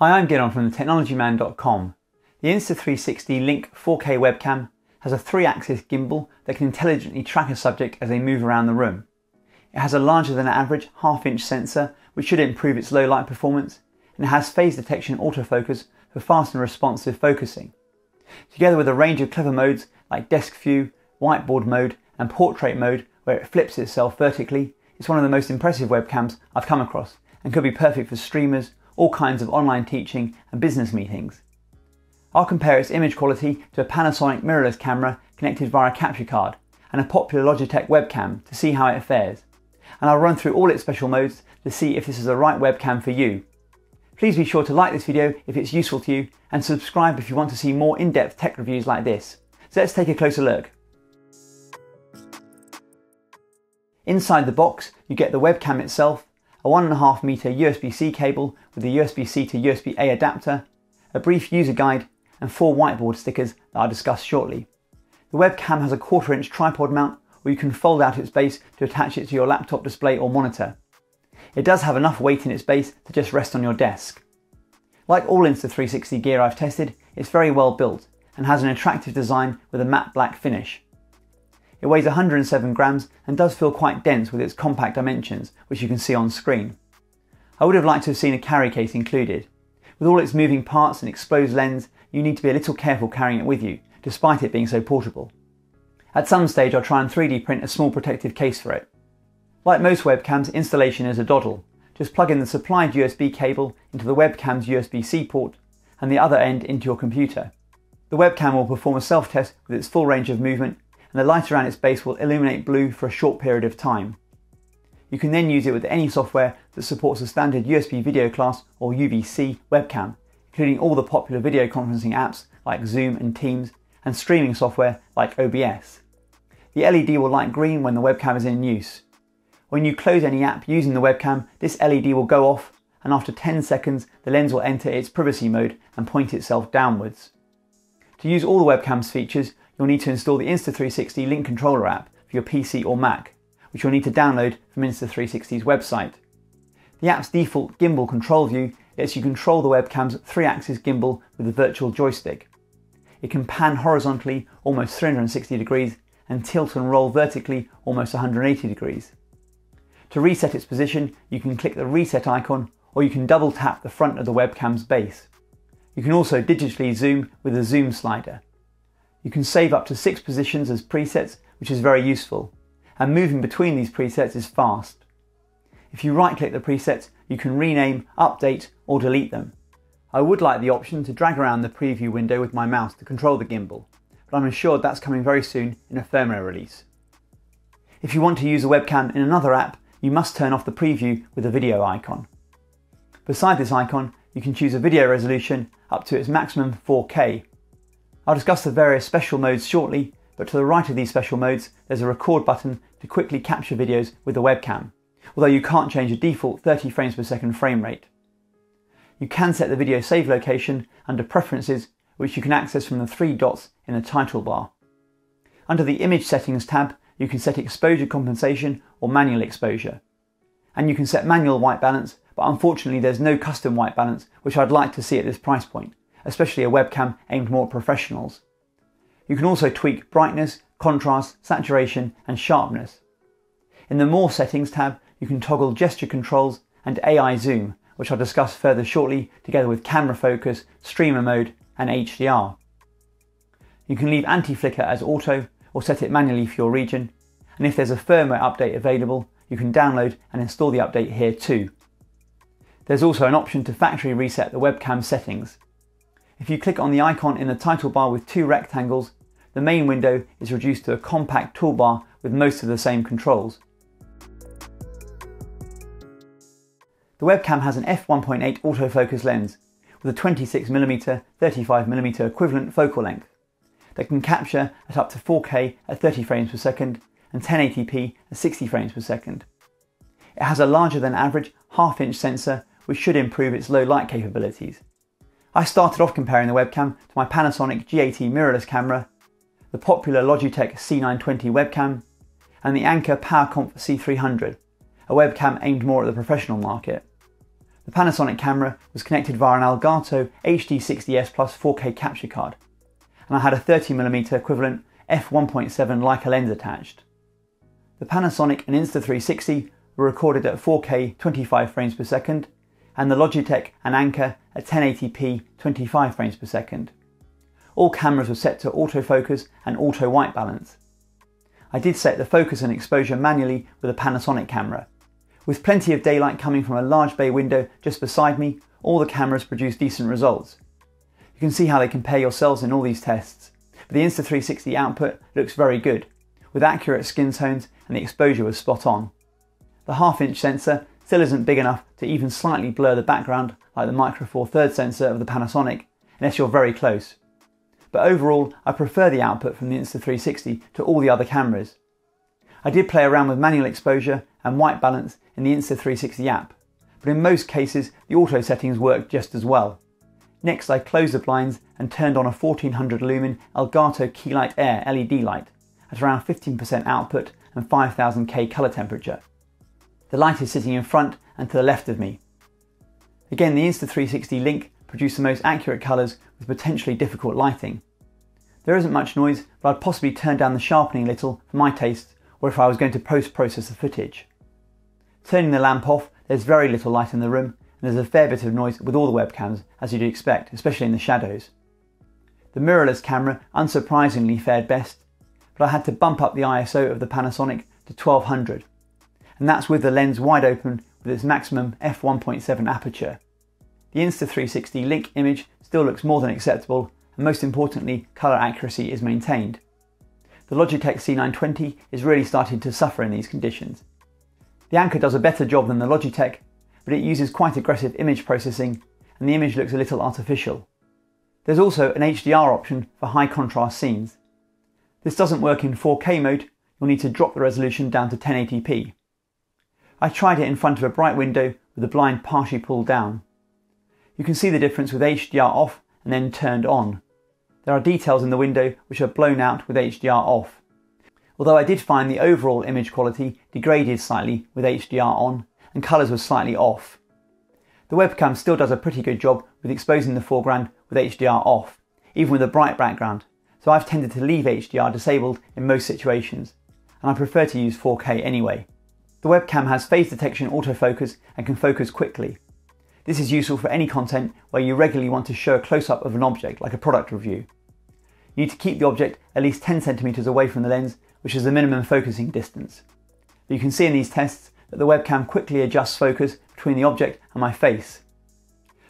Hi, I'm Gidon from thetechnologyman.com. The Insta360 Link 4K webcam has a three-axis gimbal that can intelligently track a subject as they move around the room. It has a larger than average half-inch sensor which should improve its low light performance and it has phase detection autofocus for fast and responsive focusing. Together with a range of clever modes like desk view, whiteboard mode and portrait mode where it flips itself vertically, it's one of the most impressive webcams I've come across and could be perfect for streamers, all kinds of online teaching and business meetings. I'll compare its image quality to a Panasonic mirrorless camera connected via a capture card and a popular Logitech webcam to see how it fares. And I'll run through all its special modes to see if this is the right webcam for you. Please be sure to like this video if it's useful to you and subscribe if you want to see more in-depth tech reviews like this. So let's take a closer look. Inside the box, you get the webcam itself, a 1.5 meter USB-C cable with a USB-C to USB-A adapter, a brief user guide, and four whiteboard stickers that I'll discuss shortly. The webcam has a quarter inch tripod mount where you can fold out its base to attach it to your laptop display or monitor. It does have enough weight in its base to just rest on your desk. Like all Insta360 gear I've tested, it's very well built and has an attractive design with a matte black finish. It weighs 107 grams and does feel quite dense with its compact dimensions, which you can see on screen. I would have liked to have seen a carry case included. With all its moving parts and exposed lens, you need to be a little careful carrying it with you, despite it being so portable. At some stage I'll try and 3D print a small protective case for it. Like most webcams, installation is a doddle. Just plug in the supplied USB cable into the webcam's USB-C port and the other end into your computer. The webcam will perform a self-test with its full range of movement and the light around its base will illuminate blue for a short period of time. You can then use it with any software that supports a standard USB video class or UVC webcam, including all the popular video conferencing apps like Zoom and Teams, and streaming software like OBS. The LED will light green when the webcam is in use. When you close any app using the webcam, this LED will go off, and after 10 seconds, the lens will enter its privacy mode and point itself downwards. To use all the webcam's features, you'll need to install the Insta360 Link Controller app for your PC or Mac, which you'll need to download from Insta360's website. The app's default gimbal control view lets you control the webcam's three-axis gimbal with a virtual joystick. It can pan horizontally almost 360 degrees and tilt and roll vertically almost 180 degrees. To reset its position, you can click the reset icon or you can double tap the front of the webcam's base. You can also digitally zoom with the zoom slider. You can save up to six positions as presets, which is very useful, and moving between these presets is fast. If you right click the presets, you can rename, update, or delete them. I would like the option to drag around the preview window with my mouse to control the gimbal, but I'm assured that's coming very soon in a firmware release. If you want to use a webcam in another app, you must turn off the preview with a video icon. Beside this icon, you can choose a video resolution up to its maximum 4K I'll discuss the various special modes shortly, but to the right of these special modes, there's a record button to quickly capture videos with the webcam, although you can't change the default 30 frames per second frame rate. You can set the video save location under Preferences, which you can access from the three dots in the title bar. Under the Image Settings tab, you can set exposure compensation or manual exposure. And you can set manual white balance, but unfortunately there's no custom white balance, which I'd like to see at this price point especially a webcam aimed more at professionals. You can also tweak brightness, contrast, saturation and sharpness. In the More settings tab, you can toggle gesture controls and AI zoom, which I'll discuss further shortly together with camera focus, streamer mode and HDR. You can leave anti-flicker as auto or set it manually for your region, and if there's a firmware update available, you can download and install the update here too. There's also an option to factory reset the webcam settings. If you click on the icon in the title bar with two rectangles, the main window is reduced to a compact toolbar with most of the same controls. The webcam has an f1.8 autofocus lens with a 26mm 35mm equivalent focal length that can capture at up to 4K at 30 frames per second and 1080p at 60 frames per second. It has a larger than average half inch sensor which should improve its low light capabilities. I started off comparing the webcam to my Panasonic G80 mirrorless camera, the popular Logitech C920 webcam, and the Anker PowerConf C300, a webcam aimed more at the professional market. The Panasonic camera was connected via an Elgato HD60S Plus 4K capture card, and I had a 30mm equivalent f1.7 Leica lens attached. The Panasonic and Insta360 were recorded at 4K 25 frames per second, and the Logitech and Anker at 1080p 25 frames per second. All cameras were set to autofocus and auto white balance. I did set the focus and exposure manually with a Panasonic camera. With plenty of daylight coming from a large bay window just beside me, all the cameras produced decent results. You can see how they compare yourselves in all these tests, but the Insta360 output looks very good, with accurate skin tones and the exposure was spot on. The half inch sensor still isn't big enough to even slightly blur the background like the Micro Four Thirds sensor of the Panasonic, unless you're very close. But overall, I prefer the output from the Insta360 to all the other cameras. I did play around with manual exposure and white balance in the Insta360 app, but in most cases the auto settings worked just as well. Next I closed the blinds and turned on a 1400 lumen Elgato Keylight Air LED light at around 15% output and 5000K colour temperature. The light is sitting in front and to the left of me. Again, the Insta360 Link produced the most accurate colours with potentially difficult lighting. There isn't much noise, but I'd possibly turn down the sharpening a little for my taste or if I was going to post-process the footage. Turning the lamp off, there's very little light in the room and there's a fair bit of noise with all the webcams, as you'd expect, especially in the shadows. The mirrorless camera unsurprisingly fared best, but I had to bump up the ISO of the Panasonic to 1200 and that's with the lens wide open with its maximum f1.7 aperture. The Insta360 Link image still looks more than acceptable, and most importantly, colour accuracy is maintained. The Logitech C920 is really starting to suffer in these conditions. The Anker does a better job than the Logitech, but it uses quite aggressive image processing, and the image looks a little artificial. There's also an HDR option for high contrast scenes. This doesn't work in 4K mode, you'll need to drop the resolution down to 1080p. I tried it in front of a bright window with the blind partially pulled down. You can see the difference with HDR off and then turned on. There are details in the window which are blown out with HDR off. Although I did find the overall image quality degraded slightly with HDR on and colours were slightly off. The webcam still does a pretty good job with exposing the foreground with HDR off, even with a bright background, so I've tended to leave HDR disabled in most situations, and I prefer to use 4K anyway. The webcam has phase detection autofocus and can focus quickly. This is useful for any content where you regularly want to show a close-up of an object, like a product review. You need to keep the object at least 10 centimeters away from the lens, which is the minimum focusing distance. But you can see in these tests that the webcam quickly adjusts focus between the object and my face.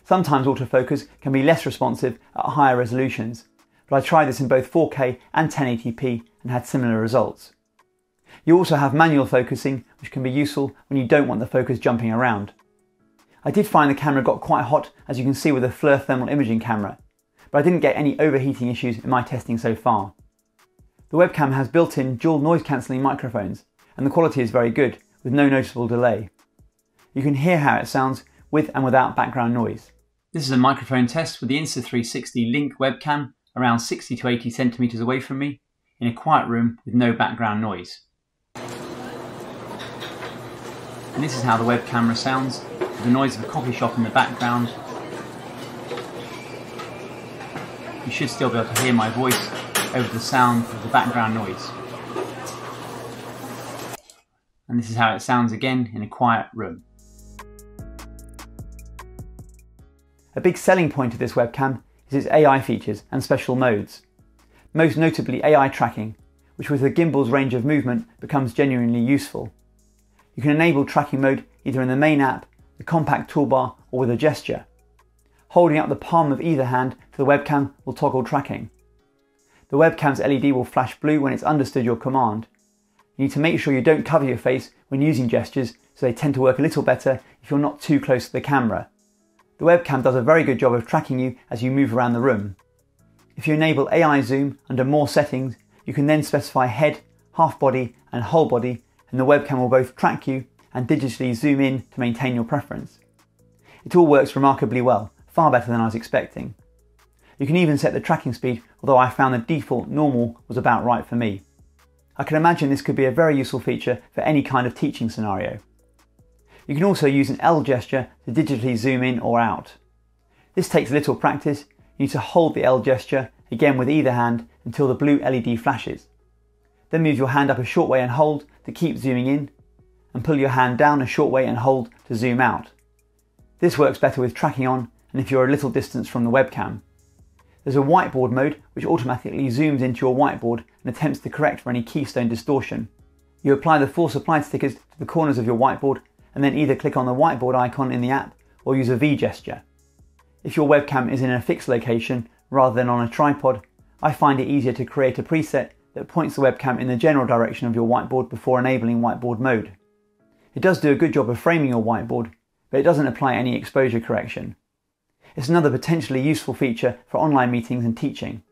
Sometimes autofocus can be less responsive at higher resolutions, but I tried this in both 4K and 1080p and had similar results. You also have manual focusing, which can be useful when you don't want the focus jumping around. I did find the camera got quite hot, as you can see with the FLIR thermal imaging camera, but I didn't get any overheating issues in my testing so far. The webcam has built-in dual noise cancelling microphones, and the quality is very good, with no noticeable delay. You can hear how it sounds with and without background noise. This is a microphone test with the Insta360 Link webcam around 60 to 80 centimeters away from me, in a quiet room with no background noise. And this is how the web camera sounds, with the noise of a coffee shop in the background. You should still be able to hear my voice over the sound of the background noise. And this is how it sounds again in a quiet room. A big selling point of this webcam is its AI features and special modes, most notably AI tracking, which with the gimbal's range of movement becomes genuinely useful. You can enable tracking mode either in the main app, the compact toolbar, or with a gesture. Holding up the palm of either hand to the webcam will toggle tracking. The webcam's LED will flash blue when it's understood your command. You need to make sure you don't cover your face when using gestures, so they tend to work a little better if you're not too close to the camera. The webcam does a very good job of tracking you as you move around the room. If you enable AI zoom under more settings, you can then specify head, half body, and whole body and the webcam will both track you and digitally zoom in to maintain your preference. It all works remarkably well, far better than I was expecting. You can even set the tracking speed, although I found the default normal was about right for me. I can imagine this could be a very useful feature for any kind of teaching scenario. You can also use an L gesture to digitally zoom in or out. This takes little practice. You need to hold the L gesture, again with either hand, until the blue LED flashes. Then move your hand up a short way and hold to keep zooming in, and pull your hand down a short way and hold to zoom out. This works better with tracking on and if you're a little distance from the webcam. There's a whiteboard mode which automatically zooms into your whiteboard and attempts to correct for any keystone distortion. You apply the force applied stickers to the corners of your whiteboard and then either click on the whiteboard icon in the app or use a V gesture. If your webcam is in a fixed location rather than on a tripod, I find it easier to create a preset that points the webcam in the general direction of your whiteboard before enabling whiteboard mode. It does do a good job of framing your whiteboard, but it doesn't apply any exposure correction. It's another potentially useful feature for online meetings and teaching.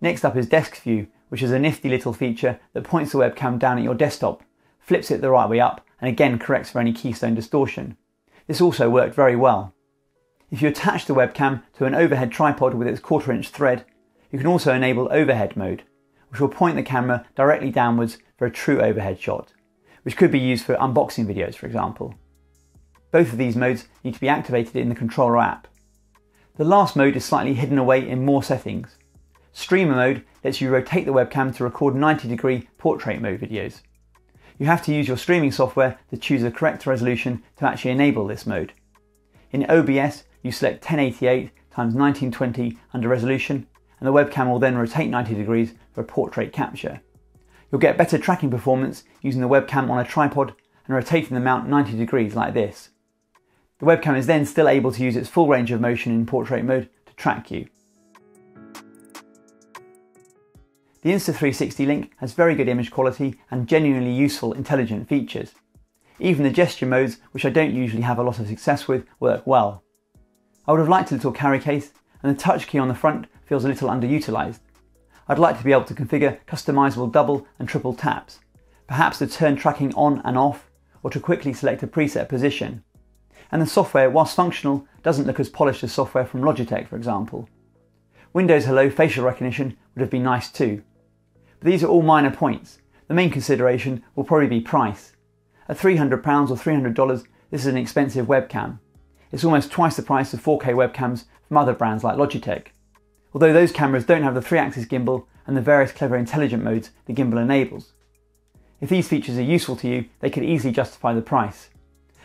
Next up is Desk View, which is a nifty little feature that points the webcam down at your desktop, flips it the right way up, and again corrects for any keystone distortion. This also worked very well. If you attach the webcam to an overhead tripod with its quarter inch thread, you can also enable overhead mode, which will point the camera directly downwards for a true overhead shot, which could be used for unboxing videos, for example. Both of these modes need to be activated in the controller app. The last mode is slightly hidden away in more settings. Streamer mode lets you rotate the webcam to record 90 degree portrait mode videos. You have to use your streaming software to choose the correct resolution to actually enable this mode. In OBS, you select 1080 x 1920 under resolution, and the webcam will then rotate 90 degrees for a portrait capture. You'll get better tracking performance using the webcam on a tripod and rotating the mount 90 degrees like this. The webcam is then still able to use its full range of motion in portrait mode to track you. The Insta360 Link has very good image quality and genuinely useful intelligent features. Even the gesture modes, which I don't usually have a lot of success with, work well. I would have liked a little carry case, and the touch key on the front feels a little underutilised. I'd like to be able to configure customisable double and triple taps, perhaps to turn tracking on and off, or to quickly select a preset position. And the software, whilst functional, doesn't look as polished as software from Logitech, for example. Windows Hello facial recognition would have been nice too. But these are all minor points. The main consideration will probably be price. At £300 or $300, this is an expensive webcam. It's almost twice the price of 4K webcams from other brands like Logitech. Although those cameras don't have the 3 axis gimbal and the various clever intelligent modes the gimbal enables. If these features are useful to you, they could easily justify the price.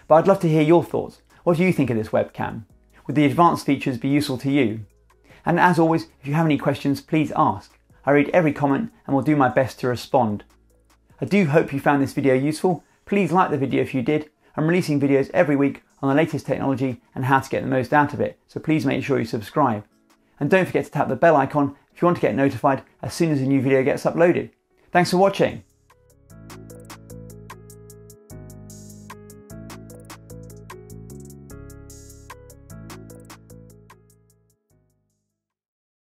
But I'd love to hear your thoughts. What do you think of this webcam? Would the advanced features be useful to you? And as always, if you have any questions, please ask. I read every comment and will do my best to respond. I do hope you found this video useful. Please like the video if you did. I'm releasing videos every week on the latest technology and how to get the most out of it, so please make sure you subscribe. And don't forget to tap the bell icon if you want to get notified as soon as a new video gets uploaded. Thanks for watching.